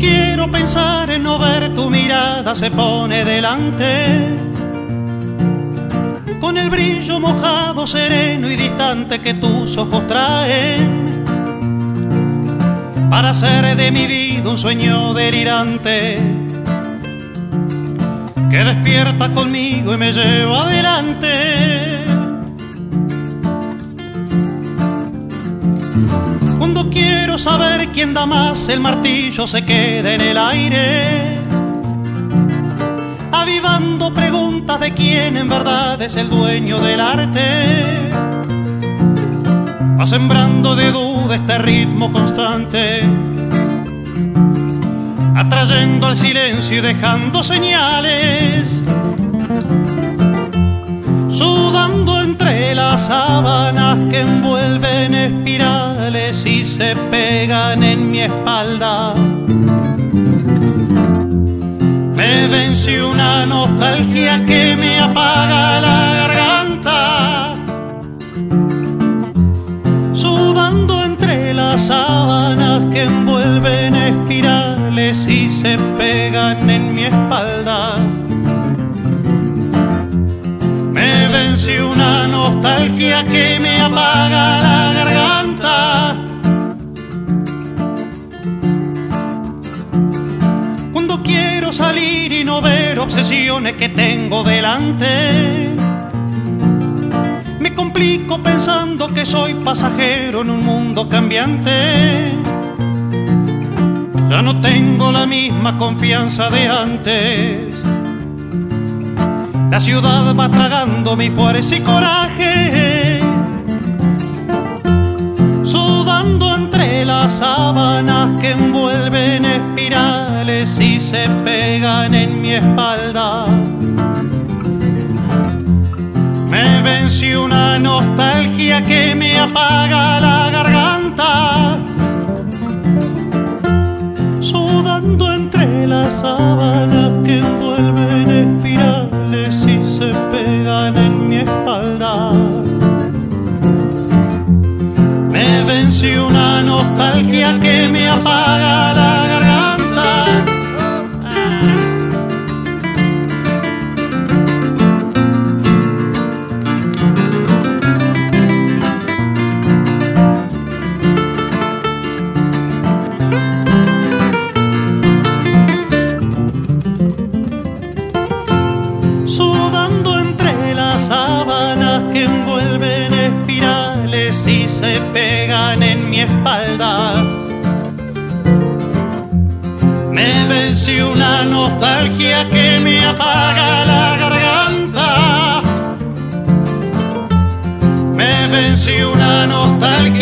quiero pensar en no ver tu mirada se pone delante. Con el brillo mojado, sereno y distante que tus ojos traen. Para hacer de mi vida un sueño delirante. Que despierta conmigo y me lleva adelante. Saber quién da más, el martillo se queda en el aire. Avivando preguntas de quién en verdad es el dueño del arte. Va sembrando de duda este ritmo constante. Atrayendo al silencio y dejando señales sábanas que envuelven espirales y se pegan en mi espalda. Me venció una nostalgia que me apaga la garganta, sudando entre las sábanas que envuelven espirales y se pegan en mi espalda. Una nostalgia que me apaga la garganta. Cuando quiero salir y no ver obsesiones que tengo delante. Me complico pensando que soy pasajero en un mundo cambiante. Ya no tengo la misma confianza de antes. La ciudad va tragando mi fuerza y coraje, sudando entre las sábanas que envuelven espirales y se pegan en mi espalda. Me venció una nostalgia que me apaga la garganta, sudando entre las sábanas que Me venció una nostalgia que me apaga la garganta. Sudando entre las sábanas que envuelven espirales y se pegan en mi espalda. Me venció una nostalgia que me apaga la garganta. Me venció una nostalgia